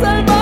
salvar.